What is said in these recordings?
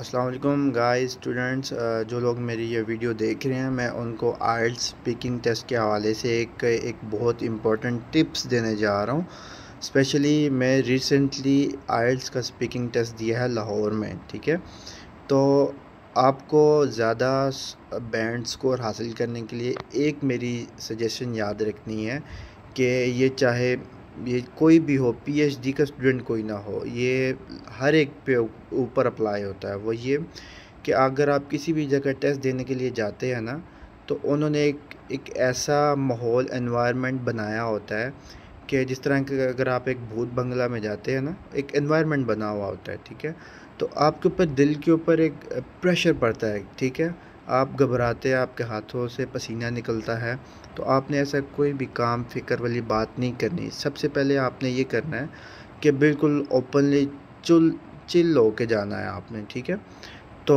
السلام علیکم guys students جو لوگ میری یہ ویڈیو دیکھ رہے ہیں، میں ان کو آئلٹس اسپیکنگ ٹیسٹ کے حوالے سے ایک ایک بہت امپورٹنٹ ٹپس دینے جا رہا ہوں۔ اسپیشلی میں ریسنٹلی آئلٹس کا اسپیکنگ ٹیسٹ دیا ہے لاہور میں، ٹھیک ہے؟ تو آپ کو زیادہ بینڈ سکور حاصل کرنے کے لیے ایک میری سجیشن یاد رکھنی ہے کہ یہ چاہے یہ کوئی بھی ہو پی ایچ ڈی کا اسٹوڈنٹ کوئی نہ ہو، یہ ہر ایک پہ اوپر اپلائی ہوتا ہے۔ وہ یہ کہ اگر آپ کسی بھی جگہ ٹیسٹ دینے کے لیے جاتے ہیں نا، تو انہوں نے ایک ایک ایسا ماحول انوائرمنٹ بنایا ہوتا ہے کہ جس طرح کہ اگر آپ ایک بھوت بنگلہ میں جاتے ہیں نا، ایک انوائرمنٹ بنا ہوا ہوتا ہے، ٹھیک ہے؟ تو آپ کے اوپر دل کے اوپر ایک پریشر پڑتا ہے، ٹھیک ہے؟ آپ گھبراتے آپ کے ہاتھوں سے پسینہ نکلتا ہے، تو آپ نے ایسا کوئی بھی کام، فکر والی بات نہیں کرنی۔ سب سے پہلے آپ نے یہ کرنا ہے کہ بالکل اوپنلی چل چل ہو کے جانا ہے آپ نے، ٹھیک ہے؟ تو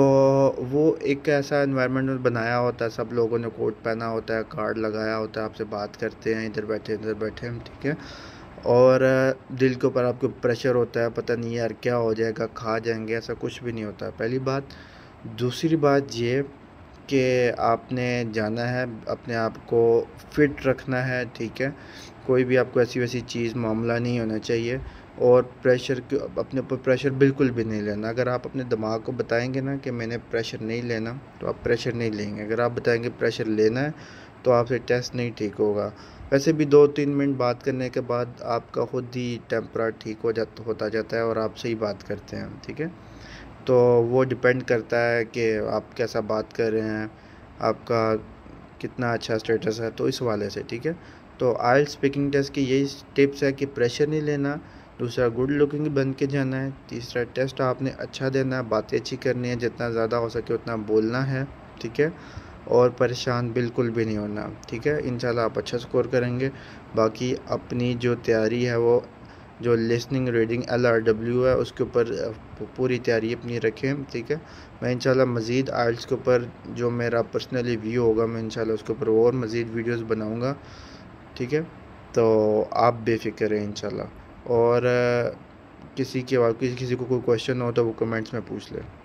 وہ ایک ایسا انوائرمنٹ بنایا ہوتا ہے، سب لوگوں نے کوٹ پہنا ہوتا ہے، کارڈ لگایا ہوتا ہے، آپ سے بات کرتے ہیں، ادھر بیٹھے ادھر بیٹھے ہیں ٹھیک ہے؟ اور دل کے اوپر آپ کو پریشر ہوتا ہے، پتہ نہیں یار کیا ہو جائے گا، کھا جائیں گے، ایسا کچھ بھی نہیں ہوتا۔ پہلی بات، دوسری بات یہ کہ آپ نے جانا ہے، اپنے آپ کو فٹ رکھنا ہے، ٹھیک ہے؟ کوئی بھی آپ کو ایسی ویسی چیز، معاملہ نہیں ہونا چاہیے اور پریشر اپنے اوپر پریشر بالکل بھی نہیں لینا۔ اگر آپ اپنے دماغ کو بتائیں گے نا کہ میں نے پریشر نہیں لینا، تو آپ پریشر نہیں لیں گے۔ اگر آپ بتائیں گے پریشر لینا ہے تو آپ سے ٹیسٹ نہیں ٹھیک ہوگا۔ ویسے بھی دو تین منٹ بات کرنے کے بعد آپ کا خود ہی ٹیمپرا ٹھیک ہو جاتا، ہوتا جاتا ہے اور آپ سے ہی بات کرتے ہیں ٹھیک ہے؟ تو وہ ڈپینڈ کرتا ہے کہ آپ کیسا بات کر رہے ہیں، آپ کا کتنا اچھا اسٹیٹس ہے، تو اس والے سے، ٹھیک ہے؟ تو آئل اسپیکنگ ٹیسٹ کی یہی ٹپس ہے کہ پریشر نہیں لینا، دوسرا گڈ لکنگ بن کے جانا ہے، تیسرا ٹیسٹ آپ نے اچھا دینا ہے، باتیں اچھی کرنی ہے جتنا زیادہ ہو سکے اتنا بولنا ہے، ٹھیک ہے؟ اور پریشان بالکل بھی نہیں ہونا، ٹھیک ہے؟ انشاءاللہ آپ اچھا سکور کریں گے۔ باقی اپنی جو تیاری ہے وہ، جو listening reading L R W ہے، اس کے اوپر پوری تیاری اپنی رکھیں، ٹھیک ہے؟ میں انشاءاللہ مزید آئلس کے اوپر جو میرا پرسنلی ویو ہوگا، میں انشاءاللہ اس کے اوپر اور مزید ویڈیوز بناؤں گا، ٹھیک ہے؟ تو آپ بے فکر ہیں انشاءاللہ۔ اور کسی کے کسی کسی کو کوئی کوشچن ہو تو وہ کمنٹس میں پوچھ لیں۔